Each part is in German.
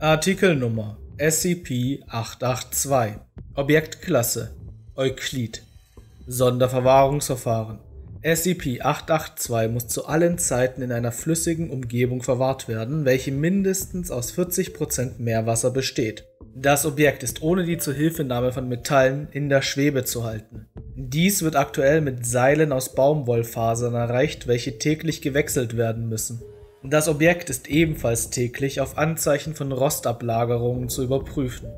Artikelnummer SCP-882 Objektklasse Euklid Sonderverwahrungsverfahren SCP-882 muss zu allen Zeiten in einer flüssigen Umgebung verwahrt werden, welche mindestens aus 40% Meerwasser besteht. Das Objekt ist ohne die Zuhilfenahme von Metallen in der Schwebe zu halten. Dies wird aktuell mit Seilen aus Baumwollfasern erreicht, welche täglich gewechselt werden müssen. Das Objekt ist ebenfalls täglich auf Anzeichen von Rostablagerungen zu überprüfen.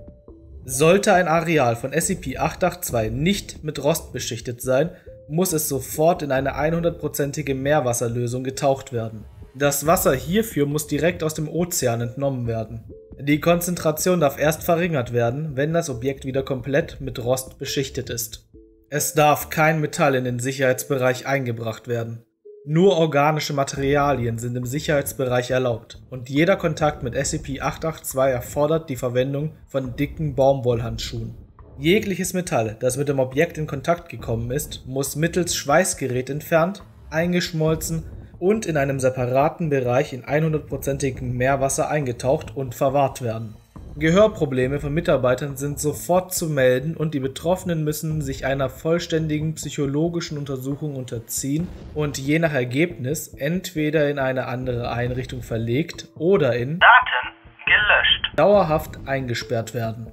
Sollte ein Areal von SCP-882 nicht mit Rost beschichtet sein, muss es sofort in eine 100%ige Meerwasserlösung getaucht werden. Das Wasser hierfür muss direkt aus dem Ozean entnommen werden. Die Konzentration darf erst verringert werden, wenn das Objekt wieder komplett mit Rost beschichtet ist. Es darf kein Metall in den Sicherheitsbereich eingebracht werden. Nur organische Materialien sind im Sicherheitsbereich erlaubt und jeder Kontakt mit SCP-882 erfordert die Verwendung von dicken Baumwollhandschuhen. Jegliches Metall, das mit dem Objekt in Kontakt gekommen ist, muss mittels Schweißgerät entfernt, eingeschmolzen und in einem separaten Bereich in 100%igem Meerwasser eingetaucht und verwahrt werden. Gehörprobleme von Mitarbeitern sind sofort zu melden und die Betroffenen müssen sich einer vollständigen psychologischen Untersuchung unterziehen und je nach Ergebnis entweder in eine andere Einrichtung verlegt oder in Daten gelöscht. dauerhaft eingesperrt werden.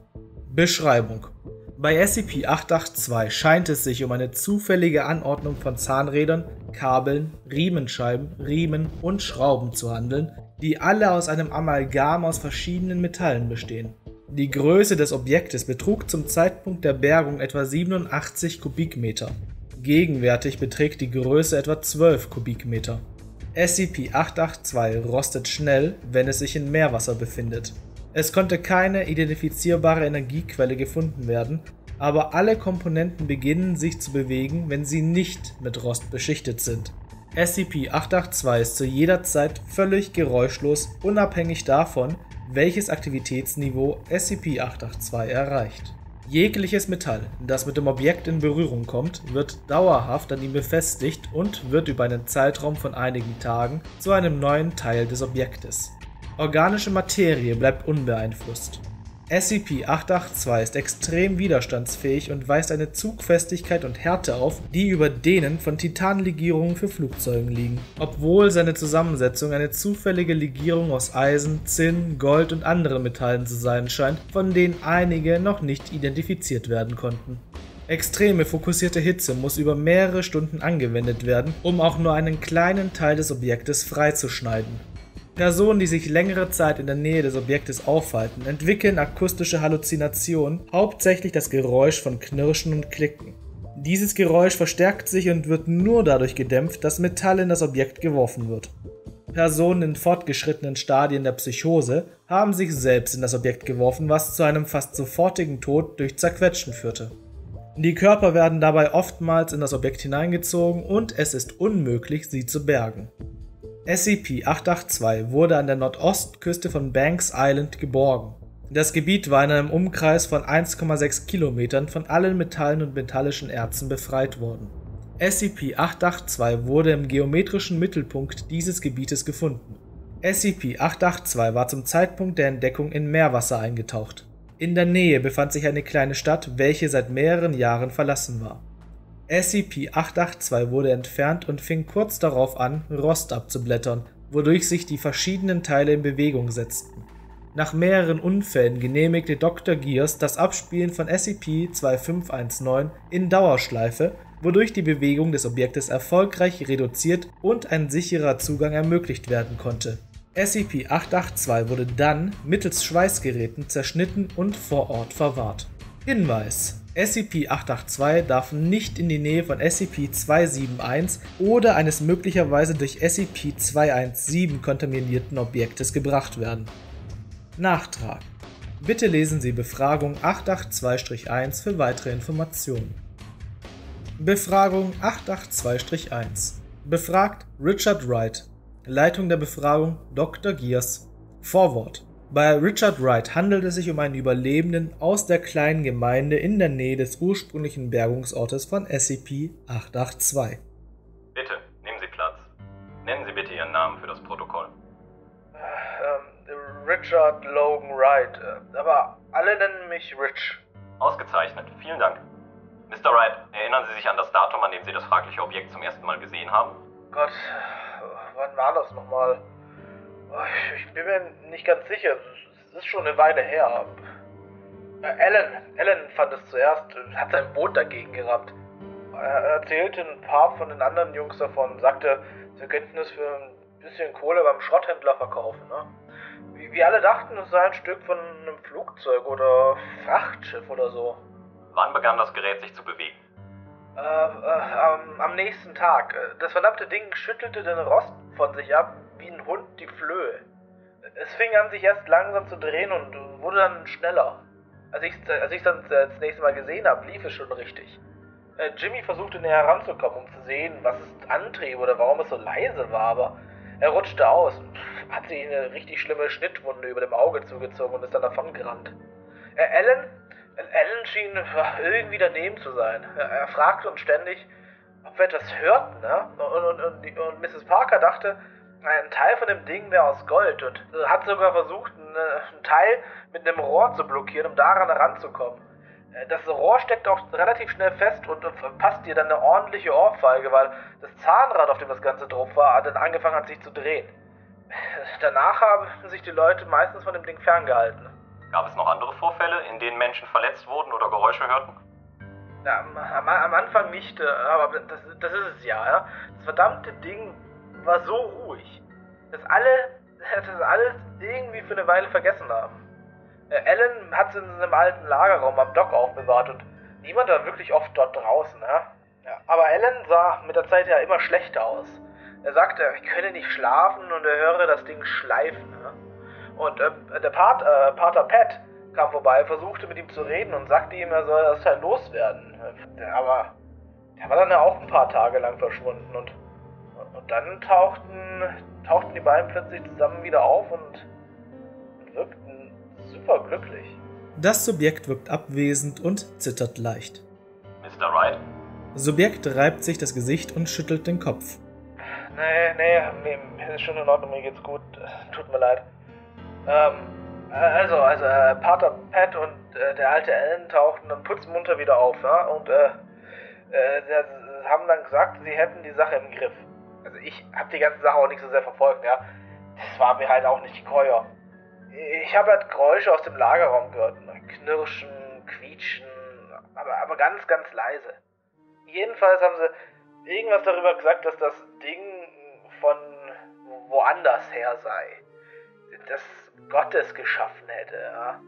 Beschreibung bei SCP-882 scheint es sich um eine zufällige Anordnung von Zahnrädern, Kabeln, Riemenscheiben, Riemen und Schrauben zu handeln, die alle aus einem Amalgam aus verschiedenen Metallen bestehen. Die Größe des Objektes betrug zum Zeitpunkt der Bergung etwa 87 Kubikmeter. Gegenwärtig beträgt die Größe etwa 12 Kubikmeter. SCP-882 rostet schnell, wenn es sich in Meerwasser befindet. Es konnte keine identifizierbare Energiequelle gefunden werden, aber alle Komponenten beginnen sich zu bewegen, wenn sie nicht mit Rost beschichtet sind. SCP-882 ist zu jeder Zeit völlig geräuschlos, unabhängig davon, welches Aktivitätsniveau SCP-882 erreicht. Jegliches Metall, das mit dem Objekt in Berührung kommt, wird dauerhaft an ihm befestigt und wird über einen Zeitraum von einigen Tagen zu einem neuen Teil des Objektes. Organische Materie bleibt unbeeinflusst. SCP-882 ist extrem widerstandsfähig und weist eine Zugfestigkeit und Härte auf, die über denen von Titanlegierungen für Flugzeugen liegen, obwohl seine Zusammensetzung eine zufällige Legierung aus Eisen, Zinn, Gold und anderen Metallen zu sein scheint, von denen einige noch nicht identifiziert werden konnten. Extreme fokussierte Hitze muss über mehrere Stunden angewendet werden, um auch nur einen kleinen Teil des Objektes freizuschneiden. Personen, die sich längere Zeit in der Nähe des Objektes aufhalten, entwickeln akustische Halluzinationen, hauptsächlich das Geräusch von Knirschen und Klicken. Dieses Geräusch verstärkt sich und wird nur dadurch gedämpft, dass Metall in das Objekt geworfen wird. Personen in fortgeschrittenen Stadien der Psychose haben sich selbst in das Objekt geworfen, was zu einem fast sofortigen Tod durch Zerquetschen führte. Die Körper werden dabei oftmals in das Objekt hineingezogen und es ist unmöglich, sie zu bergen. SCP-882 wurde an der Nordostküste von Banks Island geborgen. Das Gebiet war in einem Umkreis von 1,6 Kilometern von allen Metallen und metallischen Erzen befreit worden. SCP-882 wurde im geometrischen Mittelpunkt dieses Gebietes gefunden. SCP-882 war zum Zeitpunkt der Entdeckung in Meerwasser eingetaucht. In der Nähe befand sich eine kleine Stadt, welche seit mehreren Jahren verlassen war. SCP-882 wurde entfernt und fing kurz darauf an, Rost abzublättern, wodurch sich die verschiedenen Teile in Bewegung setzten. Nach mehreren Unfällen genehmigte Dr. Gears das Abspielen von SCP-2519 in Dauerschleife, wodurch die Bewegung des Objektes erfolgreich reduziert und ein sicherer Zugang ermöglicht werden konnte. SCP-882 wurde dann mittels Schweißgeräten zerschnitten und vor Ort verwahrt. Hinweis SCP-882 darf nicht in die Nähe von SCP-271 oder eines möglicherweise durch SCP-217 kontaminierten Objektes gebracht werden. Nachtrag Bitte lesen Sie Befragung 882-1 für weitere Informationen. Befragung 882-1 Befragt Richard Wright Leitung der Befragung Dr. Gears Vorwort bei Richard Wright handelt es sich um einen Überlebenden aus der kleinen Gemeinde in der Nähe des ursprünglichen Bergungsortes von SCP-882. Bitte, nehmen Sie Platz. Nennen Sie bitte Ihren Namen für das Protokoll. Ähm, Richard Logan Wright, äh, aber alle nennen mich Rich. Ausgezeichnet, vielen Dank. Mr. Wright, erinnern Sie sich an das Datum, an dem Sie das fragliche Objekt zum ersten Mal gesehen haben? Gott, wann war das nochmal? Ich bin mir nicht ganz sicher. Es ist schon eine Weile her. Äh, Alan, Alan fand es zuerst, hat sein Boot dagegen gerammt. Er erzählte ein paar von den anderen Jungs davon, sagte, sie könnten es für ein bisschen Kohle beim Schrotthändler verkaufen. Ne? Wie, wir alle dachten, es sei ein Stück von einem Flugzeug oder Frachtschiff oder so. Wann begann das Gerät sich zu bewegen? Äh, äh, am, am nächsten Tag. Das verdammte Ding schüttelte den Rost von sich ab, wie ein Hund die Flöhe. Es fing an, sich erst langsam zu drehen und wurde dann schneller. Als ich es als dann das nächste Mal gesehen habe, lief es schon richtig. Äh, Jimmy versuchte näher heranzukommen, um zu sehen, was es antrieb oder warum es so leise war, aber er rutschte aus und hat sich eine richtig schlimme Schnittwunde über dem Auge zugezogen und ist dann davon gerannt. Äh, Alan, Alan schien irgendwie daneben zu sein. Er, fragte uns ständig, ob wir etwas hörten, ne? Und, und, und, und Mrs. Parker dachte, ein Teil von dem Ding wäre aus Gold und hat sogar versucht, einen Teil mit einem Rohr zu blockieren, um daran heranzukommen. Äh, das Rohr steckt auch relativ schnell fest und verpasst dir dann eine ordentliche Ohrfeige, weil das Zahnrad, auf dem das Ganze drauf war, dann angefangen hat sich zu drehen. Danach haben sich die Leute meistens von dem Ding ferngehalten. Gab es noch andere Vorfälle, in denen Menschen verletzt wurden oder Geräusche hörten? Ja, am, am, Anfang nicht, äh, aber das, das ist es ja, ja. Das verdammte Ding war so ruhig, dass alle das alles irgendwie für eine Weile vergessen haben. Äh, Alan hat es in einem alten Lagerraum am Dock aufbewahrt und niemand war wirklich oft dort draußen. Ja? Ja, aber Alan sah mit der Zeit ja immer schlechter aus. Er sagte, er könne nicht schlafen und er höre das Ding schleifen. Ja? Und äh, der Pat, äh, Pater Pat kam vorbei, versuchte mit ihm zu reden und sagte ihm, er soll das halt loswerden. Aber der war dann ja auch ein paar Tage lang verschwunden und, und dann tauchten, tauchten die beiden plötzlich zusammen wieder auf und, wirkten super glücklich. Das Subjekt wirkt abwesend und zittert leicht. Mr. Wright? Subjekt reibt sich das Gesicht und schüttelt den Kopf. Nee, nee, mir ist schon in Ordnung, mir geht's gut. Tut mir leid. Ähm, also, also, äh, Pater Pat und äh, der alte Alan tauchten dann putzmunter wieder auf, ja? Und, äh, äh, haben dann gesagt, sie hätten die Sache im Griff. Also, ich hab die ganze Sache auch nicht so sehr verfolgt, ja? Das war mir halt auch nicht geheuer. Ich habe halt Geräusche aus dem Lagerraum gehört. Knirschen, quietschen, aber, aber ganz, ganz leise. Jedenfalls haben sie irgendwas darüber gesagt, dass das Ding von woanders her sei. Das Gottes geschaffen hätte, ja.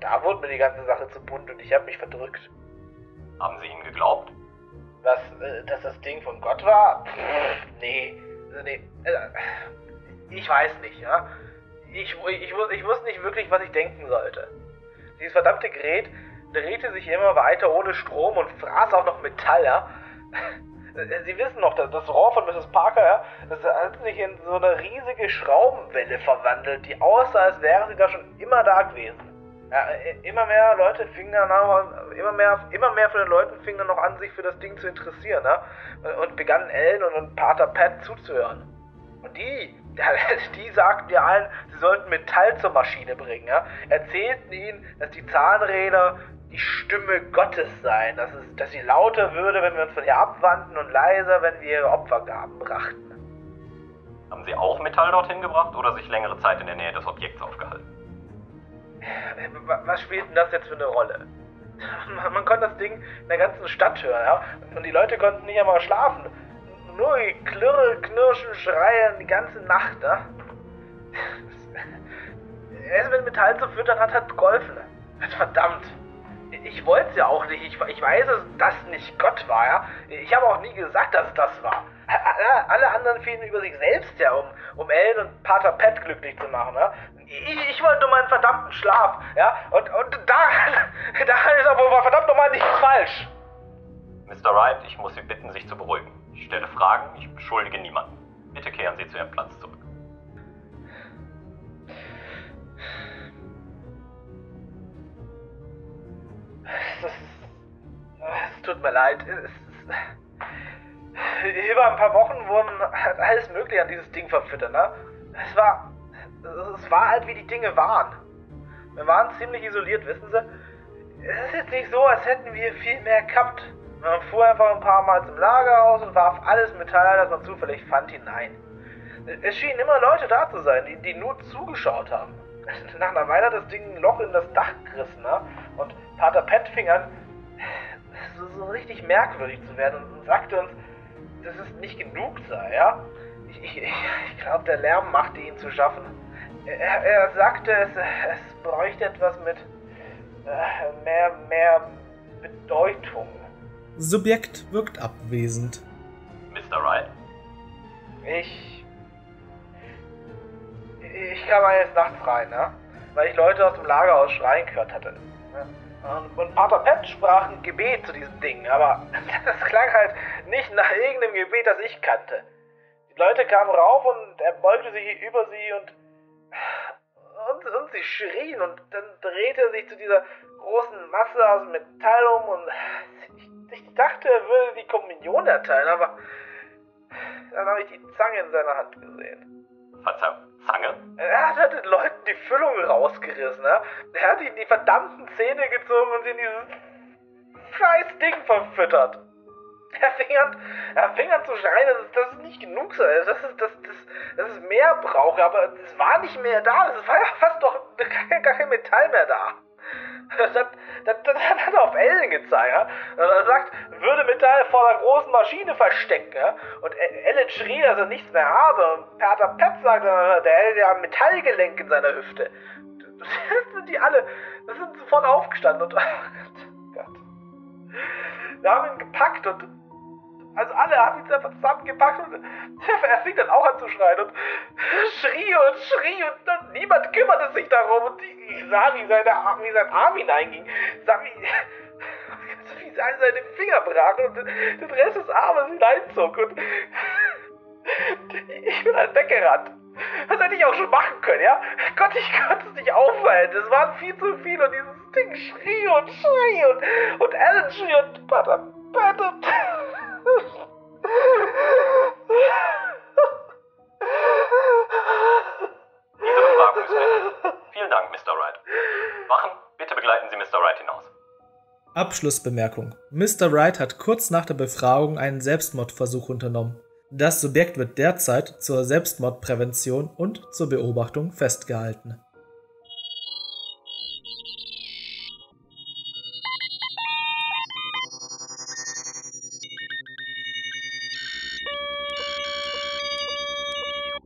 Da wurde mir die ganze Sache zu bunt und ich habe mich verdrückt. Haben Sie ihm geglaubt? Was, äh, dass das Ding von Gott war? Nee. Also, nee. Äh, ich weiß nicht, ja. Ich, ich, ich, ich wusste nicht wirklich, was ich denken sollte. Dieses verdammte Gerät drehte sich immer weiter ohne Strom und fraß auch noch Metall, ja. Sie wissen noch, das Rohr von Mrs. Parker, ja, das hat sich in so eine riesige Schraubenwelle verwandelt, die aussah, als wäre sie da schon immer da gewesen. Ja, immer mehr Leute fingen dann auch, immer mehr, immer mehr von den Leuten fingen dann noch an, sich für das Ding zu interessieren, ja, und begannen Ellen und Pater Pat zuzuhören. Und die, die sagten ja allen, sie sollten Metall zur Maschine bringen, ja, erzählten ihnen, dass die Zahnräder die Stimme Gottes sein, dass, es, dass sie lauter würde, wenn wir uns von ihr abwandten und leiser, wenn wir ihre Opfergaben brachten. Haben Sie auch Metall dorthin gebracht oder sich längere Zeit in der Nähe des Objekts aufgehalten? Was spielt denn das jetzt für eine Rolle? Man konnte das Ding in der ganzen Stadt hören, ja? Und die Leute konnten nicht einmal schlafen. Nur Klirre, Knirschen, Schreien die ganze Nacht, ja? Erst mit Metall zu füttern hat, hat geholfen. Verdammt ich wollte es ja auch nicht. Ich, ich weiß, dass das nicht Gott war, ja. Ich habe auch nie gesagt, dass es das war. Alle anderen fielen über sich selbst ja, um, um Ellen und Pater Pat glücklich zu machen, ja. Ich, ich wollte nur meinen verdammten Schlaf, ja. Und, und daran, daran ist aber verdammt nochmal nichts falsch. Mr. Wright, ich muss Sie bitten, sich zu beruhigen. Ich stelle Fragen, ich beschuldige niemanden. Bitte kehren Sie zu Ihrem Platz zurück. es tut mir leid. Es, über ein paar Wochen wurden alles Mögliche an dieses Ding verfüttert, ne? Es war. Es war halt, wie die Dinge waren. Wir waren ziemlich isoliert, wissen Sie? Es ist jetzt nicht so, als hätten wir viel mehr gehabt. Man fuhr einfach ein paar Mal zum Lagerhaus und warf alles Metall, das man zufällig fand, hinein. Es schienen immer Leute da zu sein, die, die nur zugeschaut haben. Nach einer Weile hat das Ding ein Loch in das Dach gerissen, ne? Und Pater Pet fing an, so, so richtig merkwürdig zu werden und sagte uns, dass es nicht genug sei, ja? Ich, ich, ich glaube, der Lärm machte ihn zu schaffen. Er, er sagte, es, es bräuchte etwas mit äh, mehr, mehr Bedeutung. Subjekt wirkt abwesend. Mr. Wright? Ich. Ich kam eines Nachts rein, ne? Weil ich Leute aus dem Lagerhaus schreien gehört hatte. Ne? Und, und Pater Pet sprach ein Gebet zu diesem Ding, aber das klang halt nicht nach irgendeinem Gebet, das ich kannte. Die Leute kamen rauf und er beugte sich über sie und, und, und sie schrien und dann drehte er sich zu dieser großen Masse aus Metall um und ich, ich dachte, er würde die Kommunion erteilen, aber dann habe ich die Zange in seiner Hand gesehen. Verzeihung, Zange? Er hat halt den Leuten die Füllung rausgerissen, ne? Er hat ihnen die verdammten Zähne gezogen und sie in dieses scheiß Ding verfüttert. Er fing an, er fing an zu schreien, dass es, dass es nicht genug sei, dass es, dass, dass, dass mehr brauche, aber es war nicht mehr da, es war ja fast doch gar, gar kein Metall mehr da. Das hat, das, das hat er auf Ellen gezeigt. Ja? Er sagt, würde Metall vor einer großen Maschine verstecken. Ja? Und Ellen schrie, dass er nichts mehr habe. Und Pater Pep sagt, der hätte ja ein Metallgelenk in seiner Hüfte. Das sind die alle, das sind sofort aufgestanden und, oh Gott, Gott. Wir haben ihn gepackt und also alle haben ihn einfach zusammengepackt und er fing dann auch an zu schreien und schrie und schrie und, und niemand kümmerte sich darum und ich sah, wie, seine, wie sein Arm hineinging, sah, wie, wie seine Finger brachen und den Rest des Armes hineinzog und ich bin halt weggerannt. Das hätte ich auch schon machen können, ja? Gott, ich konnte es nicht aufhalten. Es waren viel zu viele und dieses Ding schrie und schrie und, und Alan schrie und Pater, Pater. Diese Befragung ist beendet. Vielen Dank, Mr. Wright. Wachen, bitte begleiten Sie Mr. Wright hinaus. Abschlussbemerkung. Mr. Wright hat kurz nach der Befragung einen Selbstmordversuch unternommen. Das Subjekt wird derzeit zur Selbstmordprävention und zur Beobachtung festgehalten.